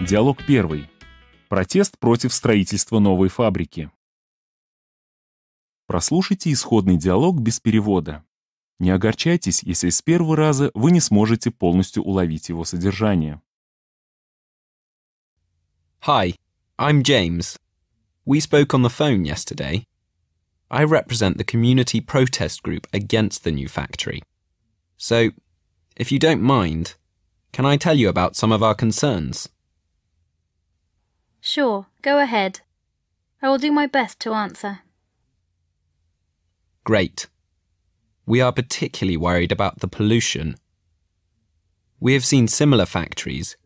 Диалог первый. Протест против строительства новой фабрики. Прослушайте исходный диалог без перевода. Не огорчайтесь, если с первого раза вы не сможете полностью уловить его содержание. Hi, I'm James. We spoke on the phone yesterday. I represent the community protest group against the new factory. So, if you don't mind, can I tell you about some of our concerns? Sure, go ahead. I will do my best to answer. Great. We are particularly worried about the pollution. We have seen similar factories,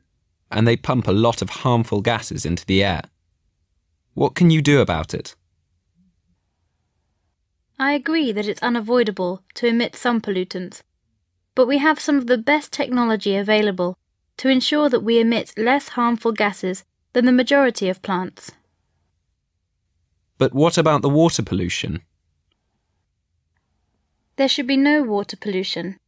and they pump a lot of harmful gases into the air. What can you do about it? I agree that it's unavoidable to emit some pollutants, but we have some of the best technology available to ensure that we emit less harmful gases than the majority of plants. But what about the water pollution? There should be no water pollution.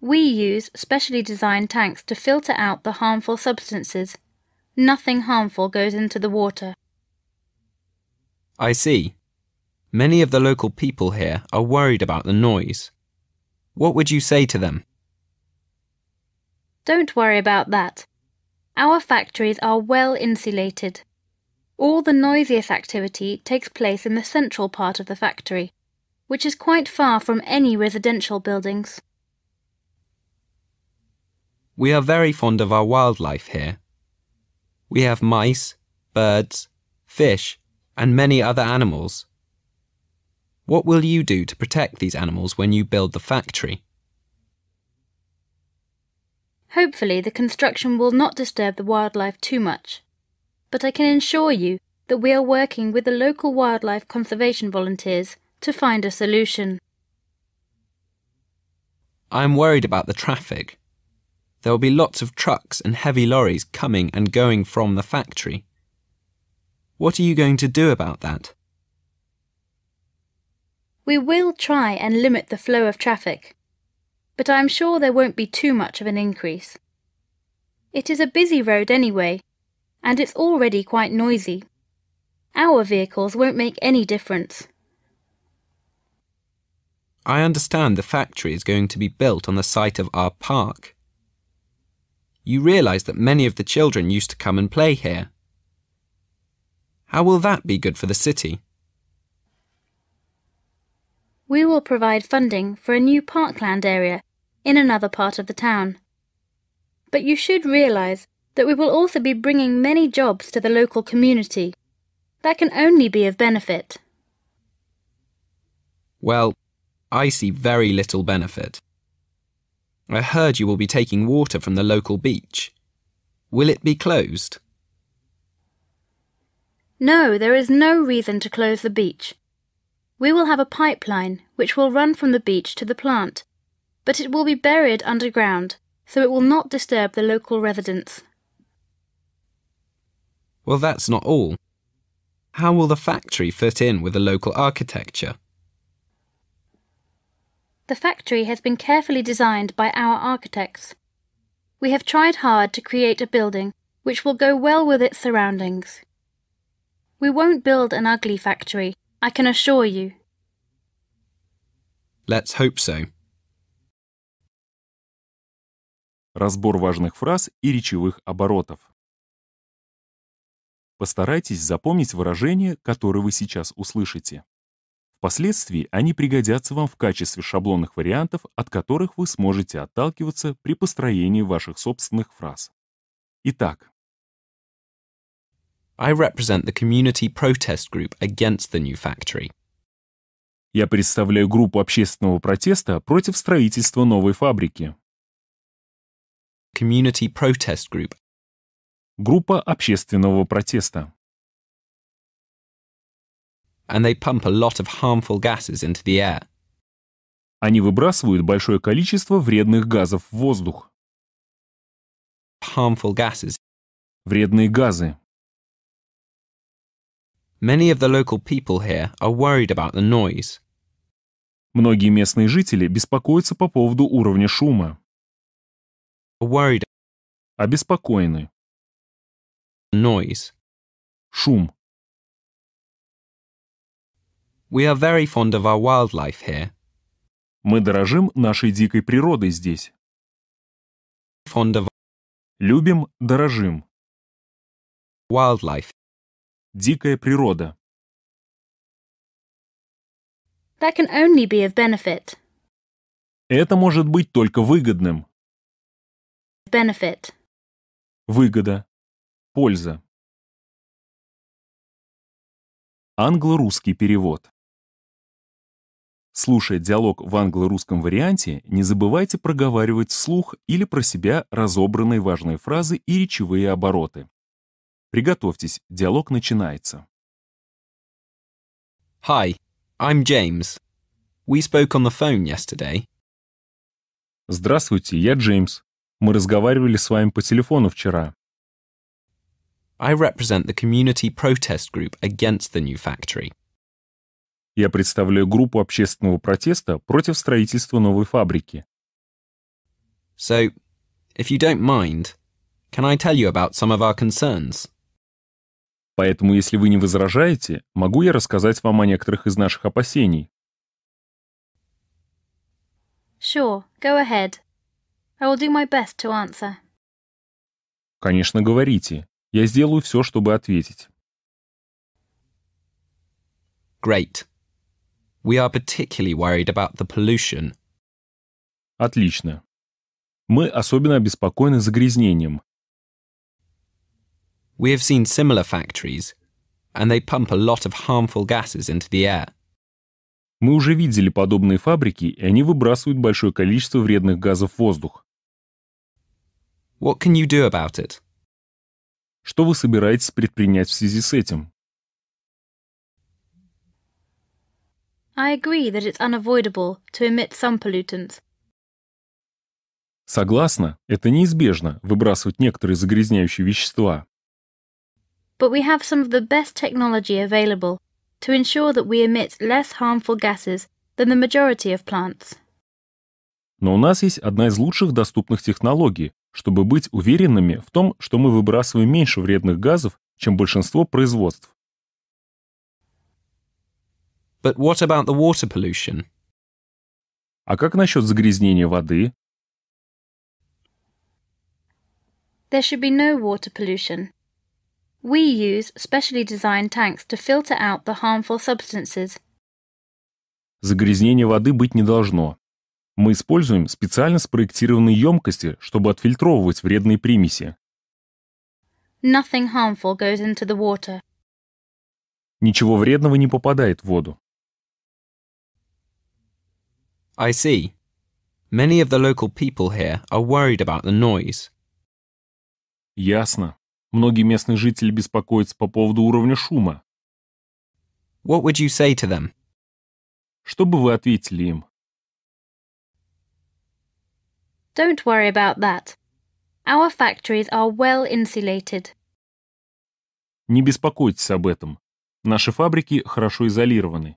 We use specially designed tanks to filter out the harmful substances. Nothing harmful goes into the water. I see. Many of the local people here are worried about the noise. What would you say to them? Don't worry about that. Our factories are well insulated. All the noisiest activity takes place in the central part of the factory, which is quite far from any residential buildings. We are very fond of our wildlife here. We have mice, birds, fish, and many other animals. What will you do to protect these animals when you build the factory? Hopefully, the construction will not disturb the wildlife too much. But I can assure you that we are working with the local wildlife conservation volunteers to find a solution. I am worried about the traffic. There will be lots of trucks and heavy lorries coming and going from the factory. What are you going to do about that? We will try and limit the flow of traffic, but I am sure there won't be too much of an increase. It is a busy road anyway, and it's already quite noisy. Our vehicles won't make any difference. I understand the factory is going to be built on the site of our park. You realise that many of the children used to come and play here. How will that be good for the city? We will provide funding for a new parkland area in another part of the town. But you should realise that we will also be bringing many jobs to the local community. That can only be of benefit. Well, I see very little benefit. I heard you will be taking water from the local beach. Will it be closed? No, there is no reason to close the beach. We will have a pipeline which will run from the beach to the plant, but it will be buried underground so it will not disturb the local residents. Well, that's not all. How will the factory fit in with the local architecture? The factory has been carefully designed by our architects. We have tried hard to create a building which will go well with its surroundings. We won't build an ugly factory, I can assure you. Let's hope so. Разбор важных фраз и речевых оборотов. Постарайтесь запомнить выражения, которые вы сейчас услышите. Впоследствии они пригодятся вам в качестве шаблонных вариантов, от которых вы сможете отталкиваться при построении ваших собственных фраз. Итак, I represent the community protest group against the new factory. я представляю группу общественного протеста против строительства новой фабрики. Community protest group. Группа общественного протеста. And they pump a lot of harmful gases into the air. Они выбрасывают большое количество вредных газов в воздух. Harmful gases. Вредные газы. Many of the local people here are worried about the noise. Многие местные жители беспокоятся по поводу уровня шума. Worried Обеспокоены. noise. Шум. We are very fond of our wildlife here. Мы дорожим нашей дикой природой здесь. Fond of Любим, дорожим. wildlife. Дикая природа. That can only be of benefit. Это может быть только выгодным. Benefit. Выгода. Польза. Англо-русский перевод. Слушая диалог в англо-русском варианте, не забывайте проговаривать вслух или про себя разобранные важные фразы и речевые обороты. Приготовьтесь, диалог начинается. Hi, I'm James. We spoke on the phone yesterday. Здравствуйте, я Джеймс. Мы разговаривали с вами по телефону вчера. I represent the community protest group against the new factory. Я представляю группу общественного протеста против строительства новой фабрики. So, if you don't mind, can I tell you about some of our concerns? Поэтому, если вы не возражаете, могу я рассказать вам о некоторых из наших опасений. Sure, go ahead. I will do my best to answer. Конечно, говорите. Я сделаю все, чтобы ответить. Great. We are particularly worried about the pollution. Отлично. Мы особенно обеспокоены загрязнением. We have seen similar factories, and they pump a lot of harmful gases into the air. Мы уже видели подобные фабрики, и они выбрасывают большое количество вредных газов в воздух. What can you do about it? Что вы собираетесь предпринять в связи с этим? I agree that it's unavoidable to emit some pollutants, Согласна, это неизбежно выбрасывать некоторые загрязняющие вещества. but we have some of the best technology available to ensure that we emit less harmful gases than the majority of plants. Но у нас есть одна из лучших доступных технологий, чтобы быть уверенными в том, что мы выбрасываем меньше вредных газов, чем большинство производств. But what about the water pollution? А как насчет загрязнения воды? There should be no water pollution. We use specially designed tanks to filter out the harmful substances. Загрязнения воды быть не должно. Мы используем специально спроектированные емкости, чтобы отфильтровывать вредные примеси. Nothing harmful goes into the water. Ничего вредного не попадает в воду. I see. Many of the local people here are worried about the noise. Ясно. Многие местные жители беспокоятся по поводу уровня шума. What would you say to them? Что бы вы ответили им? Don't worry about that. Our factories are well insulated. Не беспокойтесь об этом. Наши фабрики хорошо изолированы.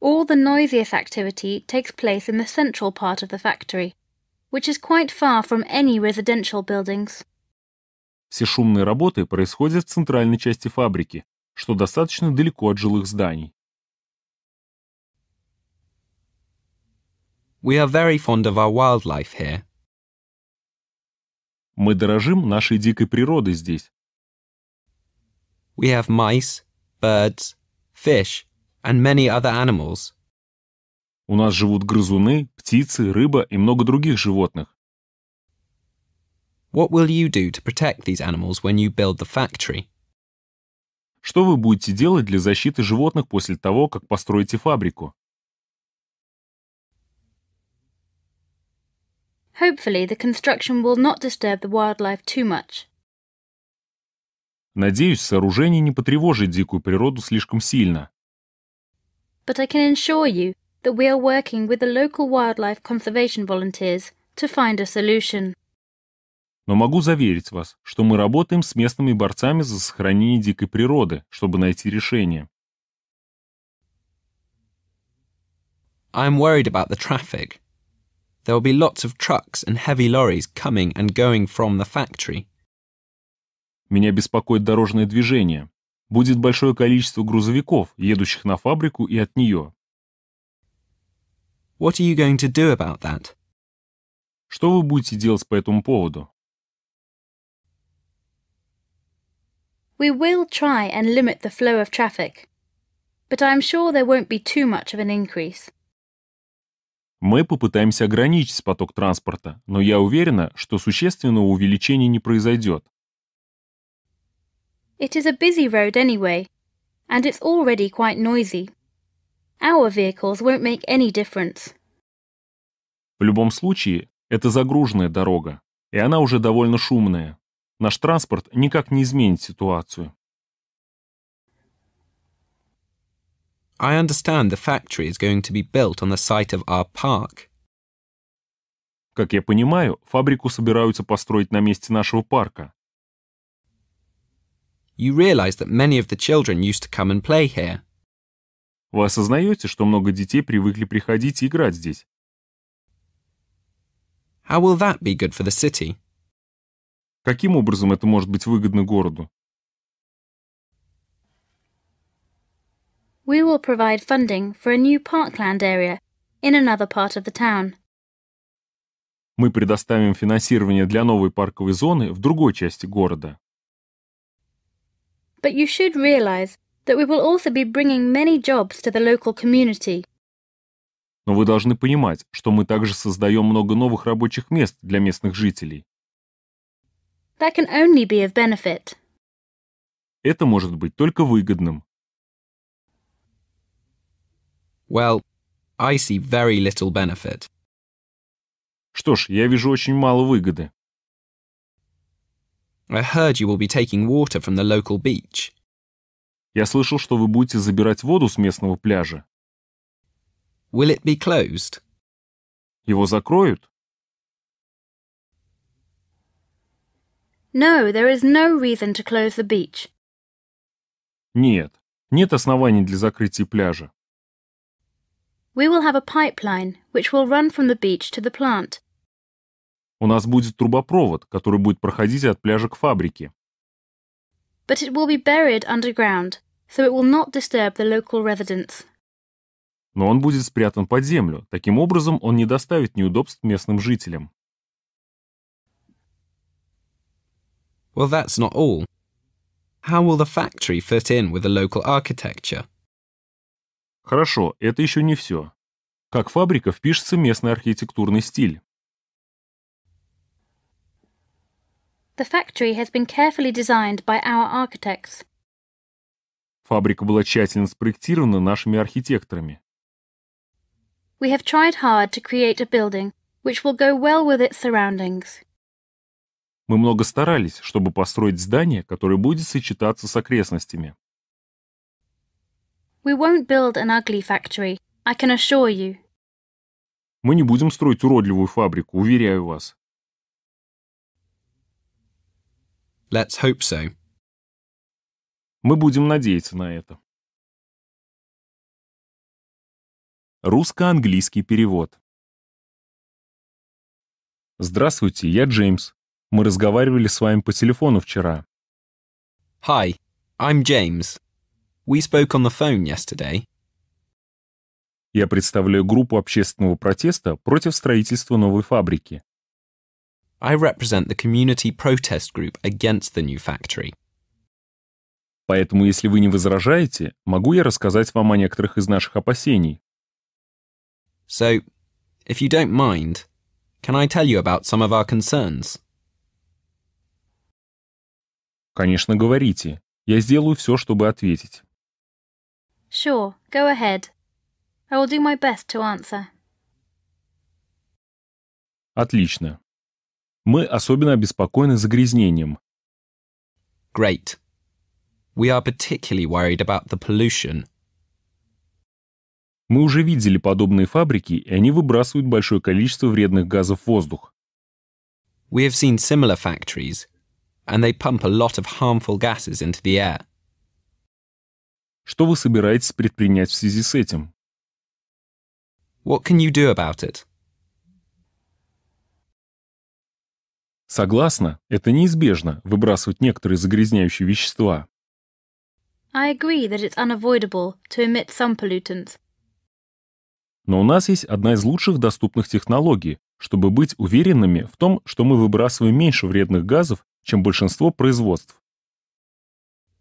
All the noisiest activity takes place in the central part of the factory, which is quite far from any residential buildings. Все шумные работы происходят в центральной части фабрики, что достаточно далеко от жилых зданий. We are very fond of our wildlife here. Мы дорожим нашей дикой природой здесь. We have mice, birds, fish, and many other animals. У нас живут грызуны, птицы, рыба и много других животных. What will you do to protect these animals when you build the factory? Что вы будете делать для защиты животных после того, как построите фабрику? Hopefully, the construction will not disturb the wildlife too much. Надеюсь, сооружение не потревожит дикую природу слишком сильно. But I can assure you that we are working with the local wildlife conservation volunteers to find a solution. Но могу заверить вас, что мы работаем с местными борцами за сохранение дикой природы, чтобы найти решение. I'm worried about the traffic. There will be lots of trucks and heavy lorries coming and going from the factory. Меня беспокоит дорожное движение. Будет большое количество грузовиков, едущих на фабрику и от нее. What are you going to do about that? Что вы будете делать по этому поводу? We will try and limit the flow of traffic, but I'm sure there won't be too much of an increase. Мы попытаемся ограничить поток транспорта, но я уверена, что существенного увеличения не произойдет. It is a busy road anyway, and it's already quite noisy. Our vehicles won't make any difference. В любом случае, это загруженная дорога, и она уже довольно шумная. Наш транспорт никак не изменит ситуацию. I understand the factory is going to be built on the site of our park. Как я понимаю, фабрику собираются построить на месте нашего парка. You realize that many of the children used to come and play here. Вы осознаете, что много детей привыкли приходить и играть здесь? How will that be good for the city? Каким образом это может быть выгодно городу? We will provide funding for a new parkland area in another part of the town. Мы предоставим финансирование для новой парковой зоны в другой части города. But you should realize that we will also be bringing many jobs to the local community. Но вы должны понимать, что мы также создаем много новых рабочих мест для местных жителей. That can only be of benefit. Это может быть только выгодным. Well, I see very little benefit. Что ж, я вижу очень мало выгоды. I heard you will be taking water from the local beach. Я слышал, что вы будете забирать воду с местного пляжа. Will it be closed? Его закроют? No, there is no reason to close the beach. Нет, нет оснований для закрытия пляжа. We will have a pipeline which will run from the beach to the plant. У нас будет трубопровод, который будет проходить от пляжа к фабрике. But it will be buried underground, so it will not disturb the local residents. Но он будет спрятан под землю. Таким образом, он не доставит неудобств местным жителям. Well, that's not all. How will the factory fit in with the local architecture? Хорошо, это еще не все. Как фабрика впишется местный архитектурный стиль? The factory has been carefully designed by our architects. Фабрика была тщательно спроектирована нашими архитекторами. We have tried hard to create a building which will go well with its surroundings. Мы много старались, чтобы построить здание, которое будет сочетаться с окрестностями. We won't build an ugly factory, I can assure you. Мы не будем строить уродливую фабрику, уверяю вас. Let's hope so. Мы будем надеяться на это. Русско-английский перевод. Здравствуйте, я Джеймс. Мы разговаривали с вами по телефону вчера. Hi, I'm James. We spoke on the phone yesterday. Я представляю группу общественного протеста против строительства новой фабрики. I represent the community protest group against the new factory. Поэтому, если вы не возражаете, могу я рассказать вам о некоторых из наших опасений. So, if you don't mind, can I tell you about some of our concerns? Конечно, говорите. Я сделаю все, чтобы ответить. Sure, go ahead. I will do my best to answer. Отлично. Мы особенно обеспокоены загрязнением. Great. We are particularly worried about the pollution. Мы уже видели подобные фабрики, и они выбрасывают большое количество вредных газов в воздух. We have seen similar factories, and they pump a lot of harmful gases into the air. Что вы собираетесь предпринять в связи с этим? What can you do about it? Согласна, это неизбежно выбрасывать некоторые загрязняющие вещества. I agree that it's unavoidable to emit some pollutants. Но у нас есть одна из лучших доступных технологий, чтобы быть уверенными в том, что мы выбрасываем меньше вредных газов, чем большинство производств.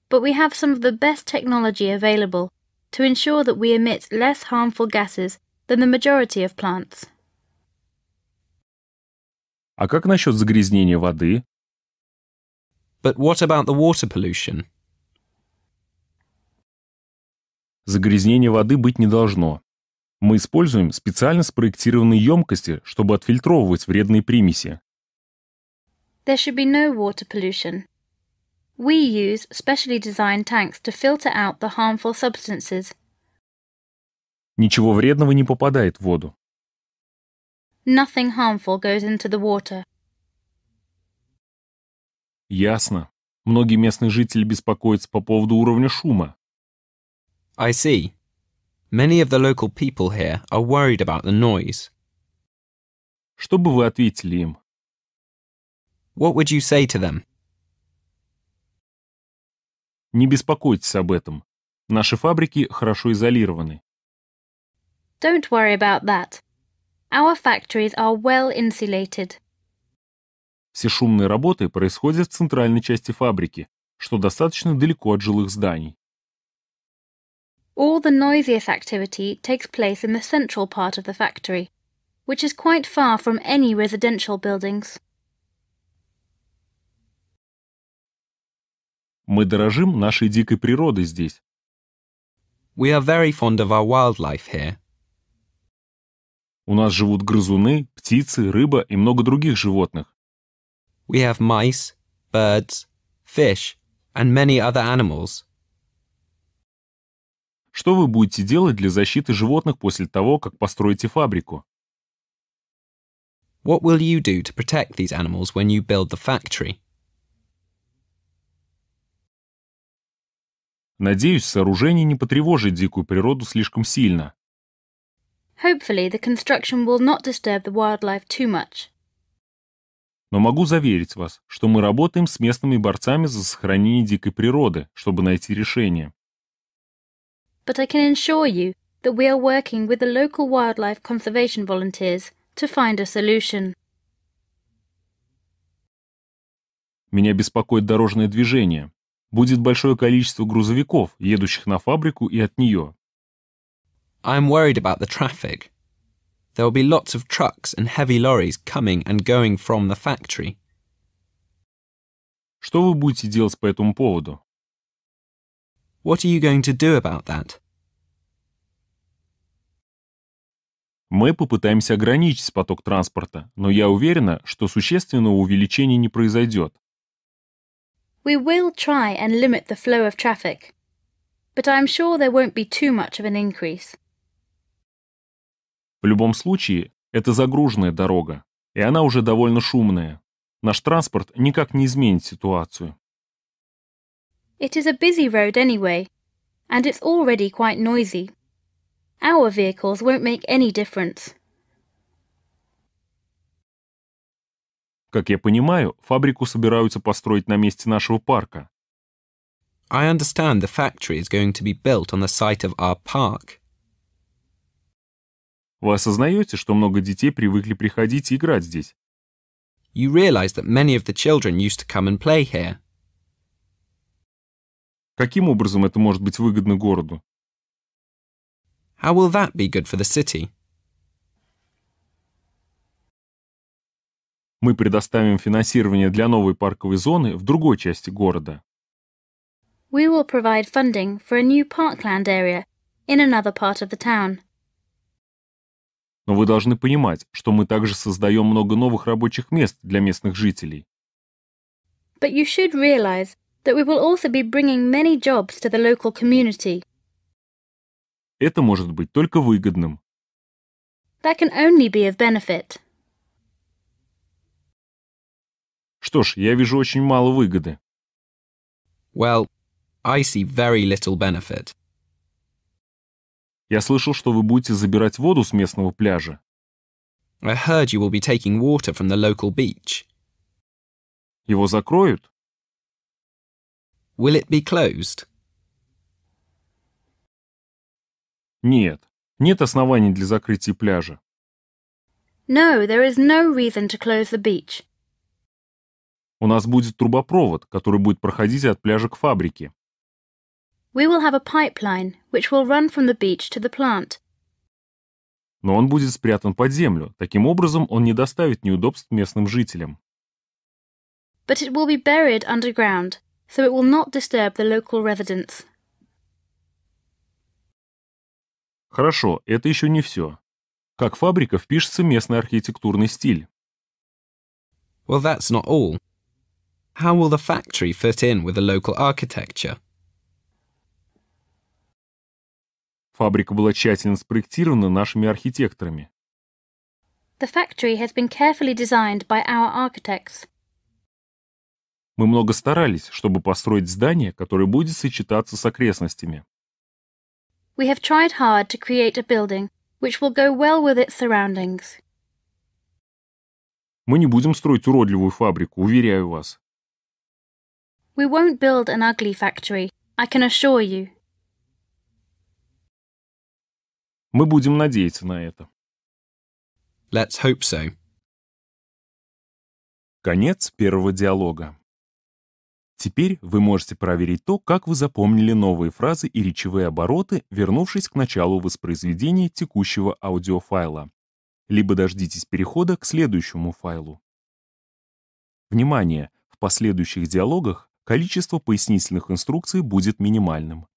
But we have some of the best technology available to ensure that we emit less harmful gases than the majority of plants. А как насчет загрязнения воды? But what about the water pollution? Загрязнения воды быть не должно. Мы используем специально спроектированные емкости, чтобы отфильтровывать вредные примеси. There should be no water pollution. We use specially designed tanks to filter out the harmful substances. Ничего вредного не попадает в воду. Nothing harmful goes into the water. Ясно. Многие местные жители беспокоятся по поводу уровня шума. I see. Many of the local people here are worried about the noise. Что бы вы ответили им? What would you say to them? Не беспокойтесь об этом. Наши фабрики хорошо изолированы. Don't worry about that. Our factories are well insulated. Все шумные работы происходят в центральной части фабрики, что достаточно далеко от жилых зданий. All the noisiest activity takes place in the central part of the factory, which is quite far from any residential buildings. Мы дорожим нашей дикой природой здесь. We are very fond of our wildlife here. У нас живут грызуны, птицы, рыба и много других животных. We have mice, birds, fish, and many other animals. Что вы будете делать для защиты животных после того, как построите фабрику? What will you do to protect these animals when you build the factory? Надеюсь, сооружение не потревожит дикую природу слишком сильно. Hopefully, the construction will not disturb the wildlife too much. Но могу заверить вас, что мы работаем с местными борцами за сохранение дикой природы, чтобы найти решение. But I can assure you that we are working with the local wildlife conservation volunteers to find a solution. Меня беспокоит дорожное движение. Будет большое количество грузовиков, едущих на фабрику и от нее. I am worried about the traffic. There will be lots of trucks and heavy lorries coming and going from the factory. Что вы будете делать по этому поводу? What are you going to do about that? Мы попытаемся ограничить поток транспорта, но я уверена, что существенного увеличения не произойдет. We will try and limit the flow of traffic, but I'm sure there won't be too much of an increase. В любом случае, это загруженная дорога, и она уже довольно шумная. Наш транспорт никак не изменит ситуацию. It is a busy road anyway, and it's already quite noisy. Our vehicles won't make any difference. Как я понимаю, фабрику собираются построить на месте нашего парка. I understand the factory is going to be built on the site of our park. Вы осознаете, что много детей привыкли приходить и играть здесь? You realize that many of the children used to come and play here. Каким образом это может быть выгодно городу? How will that be good for the city? Мы предоставим финансирование для новой парковой зоны в другой части города. We will provide funding for a new parkland area in another part of the town. Но вы должны понимать, что мы также создаем много новых рабочих мест для местных жителей. But you should realize that we will also be bringing many jobs to the local community. Это может быть только выгодным. That can only be of benefit. Что ж, я вижу очень мало выгоды. Well, I see very little benefit. Я слышал, что вы будете забирать воду с местного пляжа. I heard you will be taking water from the local beach. Его закроют? Will it be closed? Нет, нет оснований для закрытия пляжа. No, there is no reason to close the beach. У нас будет трубопровод, который будет проходить от пляжа к фабрике. We will have a pipeline which will run from the beach to the plant, Но он будет спрятан под землю. Таким образом, он не доставит неудобств местным жителям. but it will be buried underground, so it will not disturb the local residents. Хорошо, это еще не все. Как фабрика впишется местный архитектурный стиль? Well, that's not all. How will the factory fit in with the local architecture? Фабрика была тщательно спроектирована нашими архитекторами. The factory has been carefully designed by our architects. Мы много старались, чтобы построить здание, которое будет сочетаться с окрестностями. We have tried hard to create a building which will go well with its surroundings. Мы не будем строить уродливую фабрику, уверяю вас. We won't build an ugly factory, I can assure you. Мы будем надеяться на это. Let's hope so. Конец первого диалога. Теперь вы можете проверить то, как вы запомнили новые фразы и речевые обороты, вернувшись к началу воспроизведения текущего аудиофайла. Либо дождитесь перехода к следующему файлу. Внимание! В последующих диалогах количество пояснительных инструкций будет минимальным.